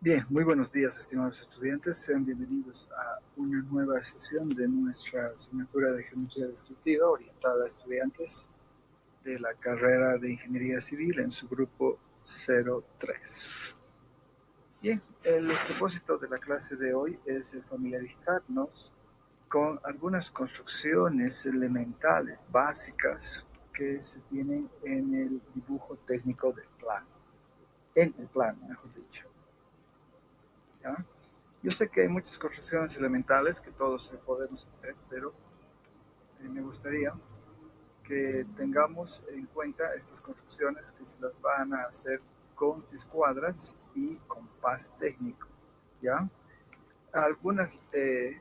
Bien, muy buenos días, estimados estudiantes. Sean bienvenidos a una nueva sesión de nuestra asignatura de Geometría Descriptiva orientada a estudiantes de la carrera de Ingeniería Civil en su grupo 03. Bien, el propósito de la clase de hoy es familiarizarnos con algunas construcciones elementales, básicas, que se tienen en el dibujo técnico del plano, en el plano, mejor dicho. Yo sé que hay muchas construcciones elementales que todos podemos hacer, pero eh, me gustaría que tengamos en cuenta estas construcciones que se las van a hacer con escuadras y compás técnico, ¿ya? Algunas, eh,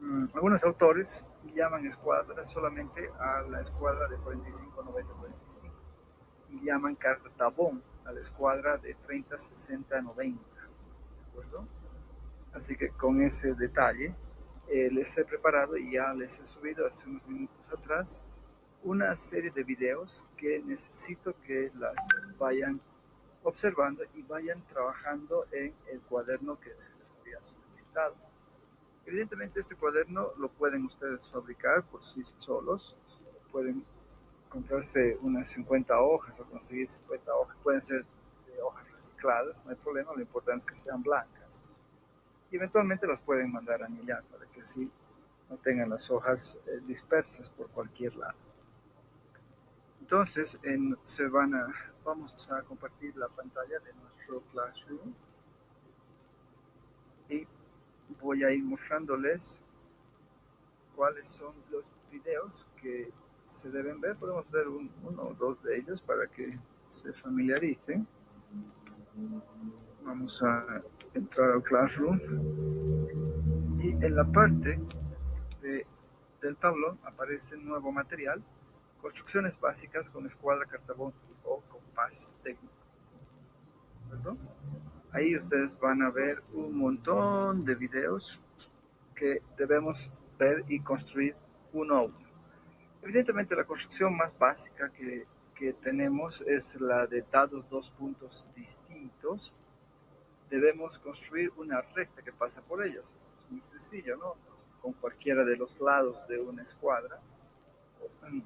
mm, algunos autores llaman escuadra solamente a la escuadra de 45, 90, 45 y llaman cartabón a la escuadra de 30, 60, 90 Así que con ese detalle eh, les he preparado y ya les he subido hace unos minutos atrás una serie de videos que necesito que las vayan observando y vayan trabajando en el cuaderno que se les había solicitado. Evidentemente este cuaderno lo pueden ustedes fabricar por sí solos, pueden comprarse unas 50 hojas o conseguir 50 hojas, pueden ser hojas recicladas, no hay problema, lo importante es que sean blancas. Y eventualmente las pueden mandar a anillar para que así no tengan las hojas eh, dispersas por cualquier lado. Entonces, en, se van a, vamos a compartir la pantalla de nuestro Classroom y voy a ir mostrándoles cuáles son los videos que se deben ver. Podemos ver uno o dos de ellos para que se familiaricen. Vamos a entrar al Classroom y en la parte del tablón aparece nuevo material, construcciones básicas con escuadra, cartabón o compás técnico. Ahí ustedes van a ver un montón de videos que debemos ver y construir uno a uno. Evidentemente la construcción más básica que que tenemos es la de dados dos puntos distintos, debemos construir una recta que pasa por ellos. Esto es muy sencillo, ¿no? Con cualquiera de los lados de una escuadra,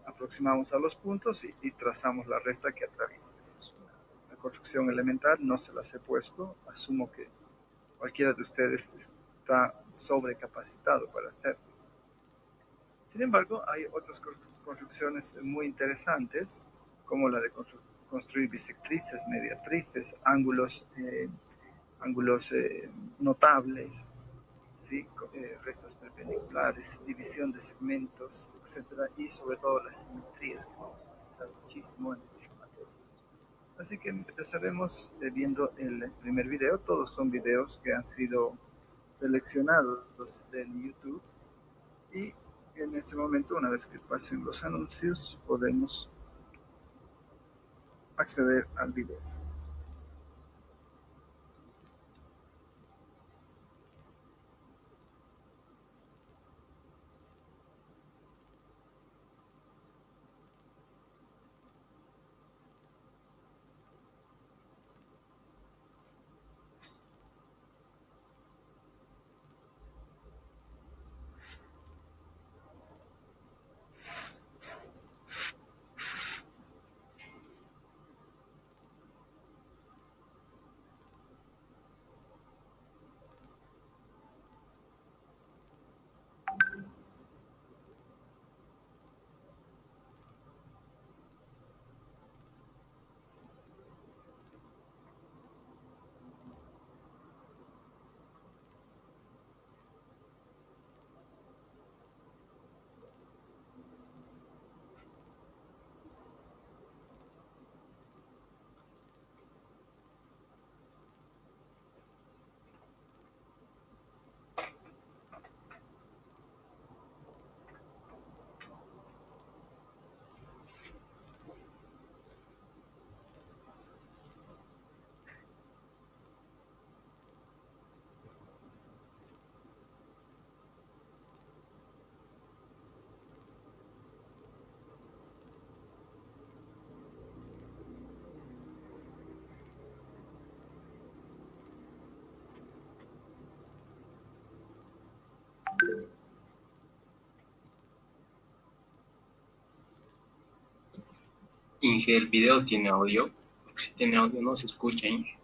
aproximamos a los puntos y, trazamos la recta que atraviesa. es una, construcción elemental, no se las he puesto, asumo que cualquiera de ustedes está sobrecapacitado para hacerlo. Sin embargo, hay otras construcciones muy interesantes como la de construir bisectrices, mediatrices, ángulos, eh, ángulos eh, notables, ¿sí? Eh, rectas perpendiculares, división de segmentos, etc. Y sobre todo las simetrías que vamos a utilizar muchísimo en el. Así que empezaremos viendo el primer video. Todos son videos que han sido seleccionados del YouTube y en este momento, una vez que pasen los anuncios, podemos acceder al video. Y si el video tiene audio, si tiene audio no se escucha, Inge.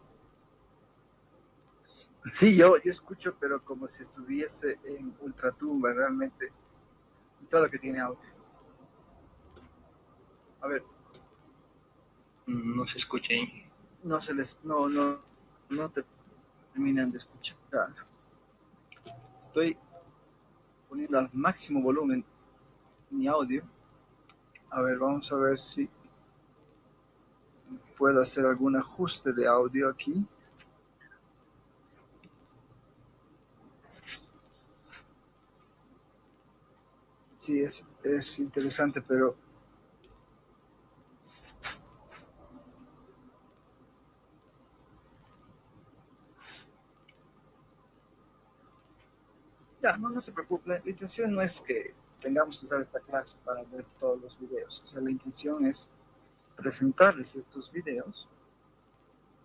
Sí, yo, yo escucho, pero como si estuviese en ultratumba, realmente. Todo lo que tiene audio. A ver. No se escucha, Inge. No se les, no, no, no te terminan de escuchar. Estoy poniendo al máximo volumen mi audio. A ver, vamos a ver si puedo hacer algún ajuste de audio aquí. Sí, es, es interesante, pero Ya, no, no se preocupe. La, intención no es que tengamos que usar esta clase para ver todos los videos. O sea, la intención es presentarles estos videos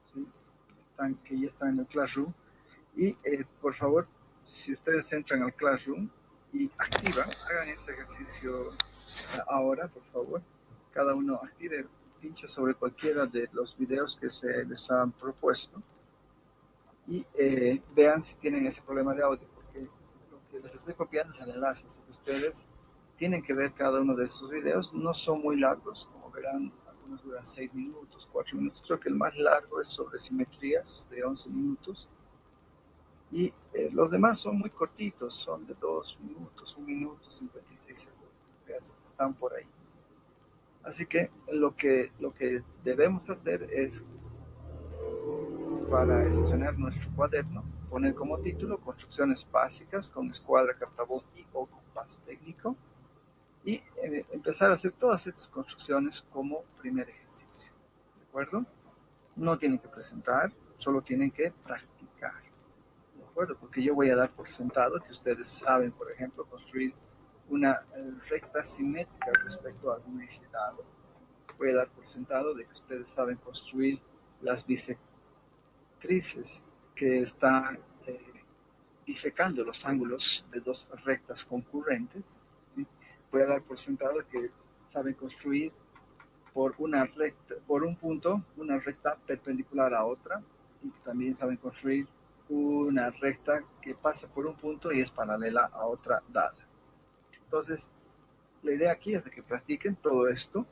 ¿sí? que ya están en el Classroom. Y eh, por favor, si ustedes entran al Classroom y activan, hagan ese ejercicio ahora, por favor. Cada uno active, pinche sobre cualquiera de los videos que se les han propuesto y eh, vean si tienen ese problema de audio les estoy copiando es el enlace, que ustedes tienen que ver cada uno de estos videos. No son muy largos, como verán, algunos duran 6 minutos, 4 minutos. Creo que el más largo es sobre simetrías de 11 minutos. Y eh, los demás son muy cortitos, son de 2 minutos, 1 minuto, 56 segundos. O sea, están por ahí. Así que lo que, lo que debemos hacer es, para estrenar nuestro cuaderno, poner como título Construcciones básicas con escuadra, cartabón y o compás técnico y eh, empezar a hacer todas estas construcciones como primer ejercicio. ¿De acuerdo? No tienen que presentar, solo tienen que practicar. ¿De acuerdo? Porque yo voy a dar por sentado que ustedes saben, por ejemplo, construir una eh, recta simétrica respecto a algún eje dado. Voy a dar por sentado de que ustedes saben construir las bisectrices que está eh, los ángulos de dos rectas concurrentes. Voy a dar por sentado que saben construir por una recta, por un punto, una recta perpendicular a otra, y también saben construir una recta que pasa por un punto y es paralela a otra dada. Entonces, la idea aquí es de que practiquen todo esto,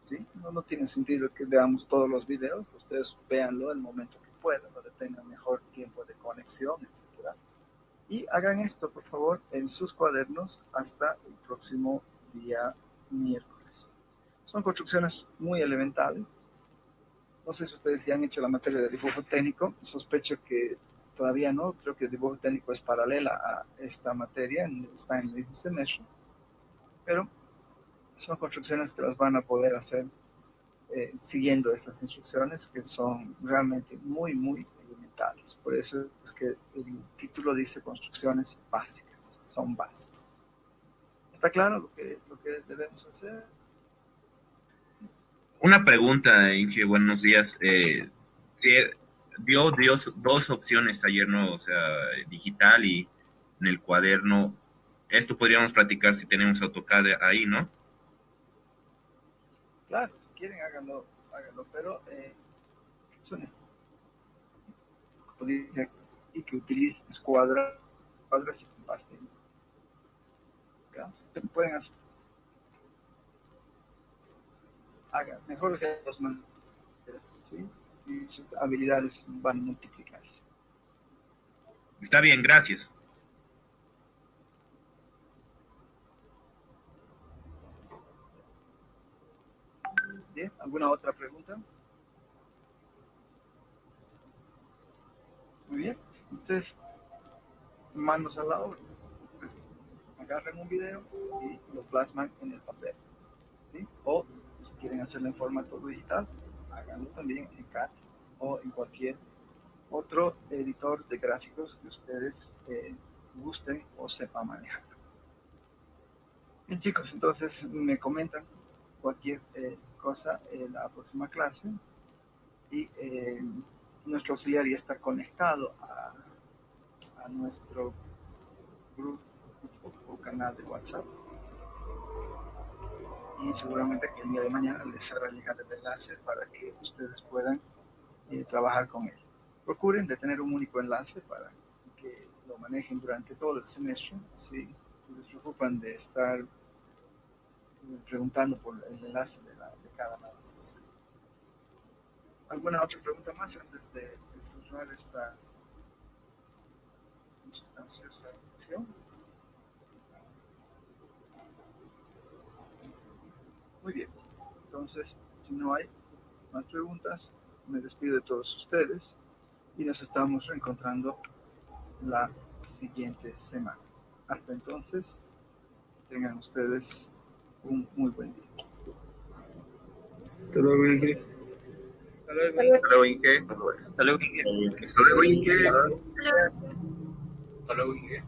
¿sí? No, no tiene sentido que veamos todos los videos, ustedes véanlo el momento que puedan, donde tengan mejor tiempo de conexión, etc. Y hagan esto, por favor, en sus cuadernos hasta el próximo día miércoles. Son construcciones muy elementales. No sé si ustedes ya han hecho la materia de dibujo técnico. Sospecho que todavía no. Creo que el dibujo técnico es paralela a esta materia, está en el mismo semestre. Pero son construcciones que las van a poder hacer eh, siguiendo esas instrucciones que son realmente muy, muy elementales. Por eso es que el título dice construcciones básicas, son bases. ¿Está claro lo que, lo que debemos hacer? Una pregunta, Inche, buenos días. Eh, dio, dos opciones ayer, ¿no? O sea, digital y en el cuaderno. Esto podríamos practicar si tenemos AutoCAD ahí, ¿no? Claro quieren, háganlo, háganlo, pero eh, y que utilicen escuadra, escuadras y compás Se pueden hacer. Hagan, mejor que dos manos, ¿sí? y sus habilidades van a multiplicarse. Está bien, gracias. ¿Alguna otra pregunta? Muy bien. Entonces, manos al lado, agarren un video y lo plasman en el papel. O si quieren hacerlo en formato digital, háganlo también en CAD o en cualquier otro editor de gráficos que ustedes eh, gusten o sepan manejar. Bien chicos, entonces me comentan cualquier eh, cosa en la próxima clase y eh, nuestro auxiliar ya está conectado a, a nuestro grupo o canal de WhatsApp y seguramente que el día de mañana les hará llegar el enlace para que ustedes puedan eh, trabajar con él. Procuren de tener un único enlace para que lo manejen durante todo el semestre, si se les preocupan de estar preguntando por el enlace de, la, de análisis. ¿Alguna otra pregunta más antes de, de cerrar esta sustanciosa sesión? Muy bien, entonces, si no hay más preguntas, me despido de todos ustedes y nos estamos reencontrando la siguiente semana. Hasta entonces, tengan ustedes un muy buen día. Hasta luego. Hasta luego, Inge. Hasta luego, Inge. Hasta luego, Inge. Inge.